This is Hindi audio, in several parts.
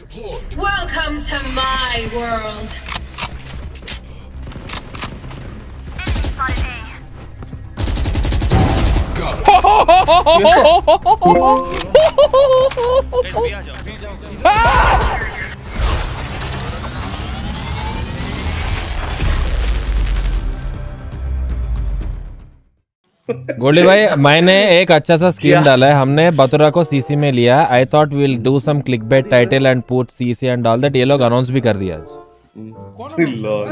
Welcome to my world. Got it. गोली भाई मैंने एक अच्छा सा स्कीम डाला है। हमने बतुरा को सीसी में लिया। I thought will do some click bait title and put CC and all that ये लोग अनाउंस भी कर दिया आज।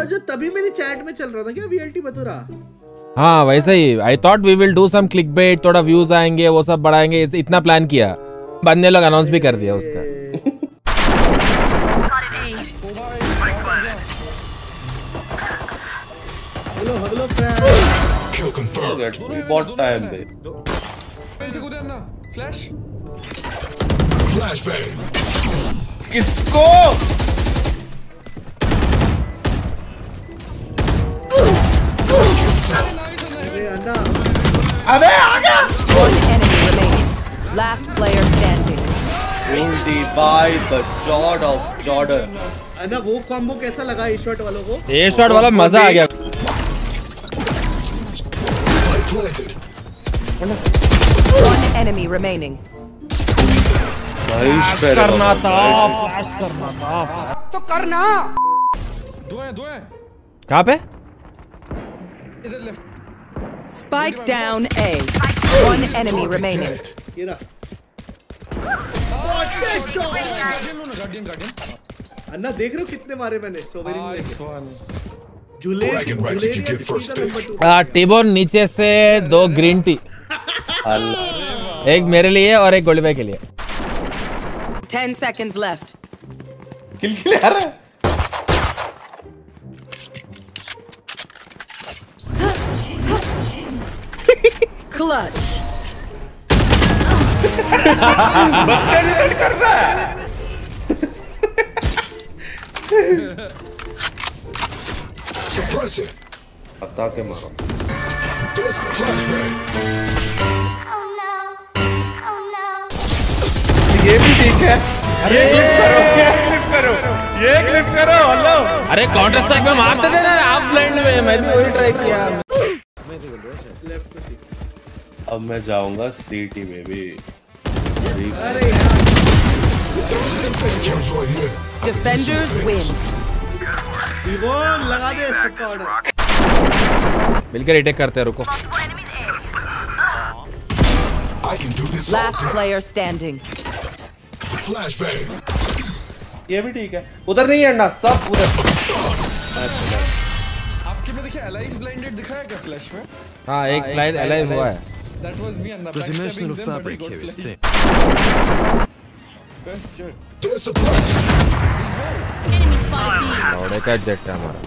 जो तभी मेरी चैट में चल रहा था क्या? वीएलटी बतुरा? हाँ वैसे ही। I thought we will do some click bait थोड़ा व्यूज़ आएँगे वो सब बढ़ाएँगे। इतना प्लान किया। बंदे लोग अनाउंस भी कर दिया उसका। फ्रेंड बहुत टाइम पे फ्लैश किसको अरे अन्ना अबे आ गया One enemy remaining. Last player standing. Only by the God of Jordan. अन्ना वो कॉम्बो कैसा लगा इस शॉट वालों को ए शॉट वाला मज़ा आ गया One enemy remaining. करना था फ्लैश करना था दो है दो है कहाँ पे? इधर left Spike down A. One enemy remaining. ये रहा लो गार्डियन गार्डियन अन्ना देख रहे हो कितने मारे मैंने? सोवेरिन टिबोन नीचे से दो ग्रीन टी एक मेरे लिए और एक गोली भाई के लिए. Ten seconds left. किल किल आ रहा है Clutch. बच्चा कर रहा है. It. के मारो There's the flashbang. ये भी ठीक है। अरे क्लिप करो। ये क्लिप करो। ये क्लिप करो हेलो अरे काउंटर स्ट्राइक में मारते थे ना आप ब्लाइंड में मैं भी वही ट्राई किया। अब मैं जाऊँगा सीटी में भी। अरे यार. Defenders win. लगा दे ऑर्डर मिलकर रिटेक करते हैं रुको। Last day. player ये भी ठीक है। उधर नहीं है अंडा सब उधर। आपके में देखिए एलाइज ब्लाइंडेड दिखाया क्या फ्लैश में? हाँ एक फ़्लाइट अलाइव हुआ है। That was me dimensional fabric here is thick. Enemy spotted. B. थोड़े का जेट है हमारा।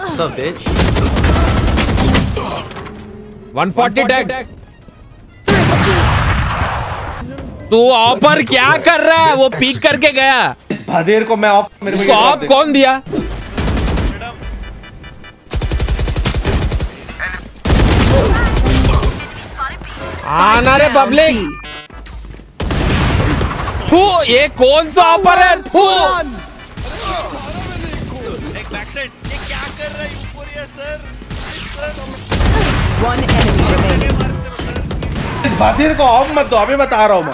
What's up, bitch? 140 टैग तू ऑफ़र क्या कर रहा है? वो पीक करके गया। भादेर को मैं ऑफ़ मेरे को ऑफ़ कौन दिया? आना रे पब्लिक तू ये कौन सा ऑफ़र है? तू भादेर को ऑफ़ मत दो अभी बता रहा हूँ मैं।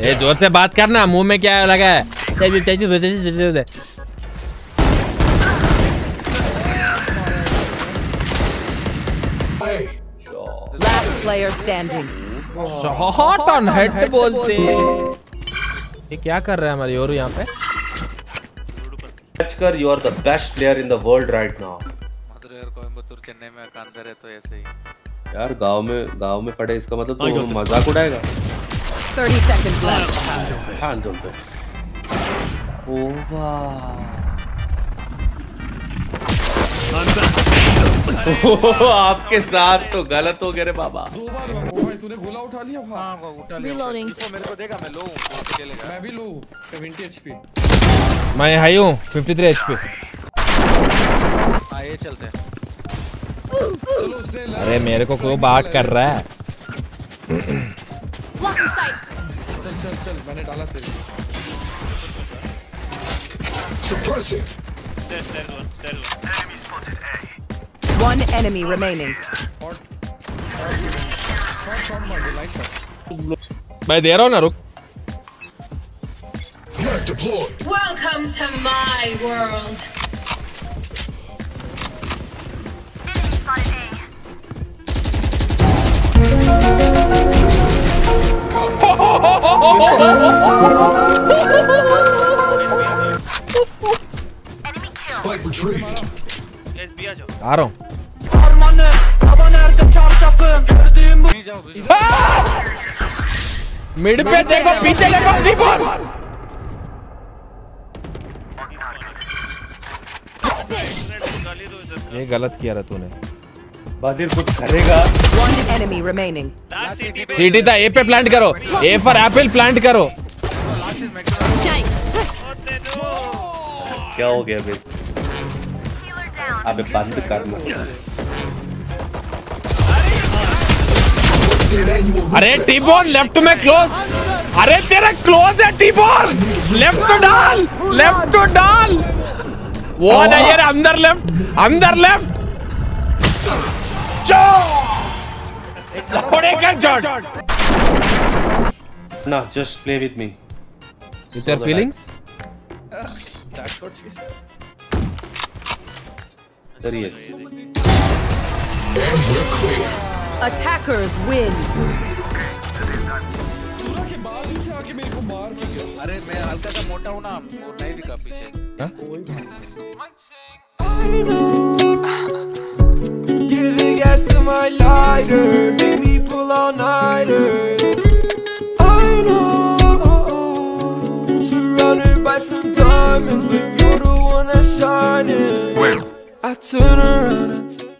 ए ज़ोर से बात करना मुँह में क्या लगा है? Player standing. Hot on head बोलते ये क्या कर रहा है हमारे योरू यहाँ पे? कर you are the best player in the world right now Chennai में अंदर है तो ऐसे ही। यार गाँव में गाँव में पड़े इसका मतलब तो मज़ाक उड़ाएगा। 30 seconds left. हाँ चलते ओ वाह आपके साथ तो गलत हो गया रे बाबा। दो बार भाई तूने गोला उठा लिया हाँ Reloading. तो मेरे को देगा मैं लो खेलेगा मैं भी लो 70 एचपी मैं हाई हूँ 53 एचपी ये चलते हैं। चलो उसने अरे मेरे को कोई बात कर रहा है. चल चल चल मैंने डाला तेरे मार दे लाइट शॉट मैं दे रहा हूँ ना रुक Net deployed. Welcome to my world. Spike retrieved. आ रहा हूँ मिड पे देखो पीछे देखो दीपक ये गलत किया रहा तूने। बादिर कुछ करेगा. सीटी था ए पे प्लांट करो। ए फॉर एप्पल प्लांट करो। क्या हो गया बे अबे बंद करना अरे टीबॉन लेफ़्ट में क्लोज अरे तेरा क्लोज है टीबॉन लेफ़्ट तो डाल लेफ़्ट तो डाल। वो नहीं है अंदर लेफ़्ट अंदर लेफ़्ट थोड़े का शॉट ना just play with me with your feelings that's what she there he is. And we're clear. Attackers win. पूरा के बाद ही से आके मेरे को मार के गया अरे मैं हल्का सा मोटा हूँ ना वो नहीं दिखा पीछे Give the gas to my lighter, make me pull all nighters. I know, surrounded by some diamonds, but you're the one that's shining. I turn around and turn.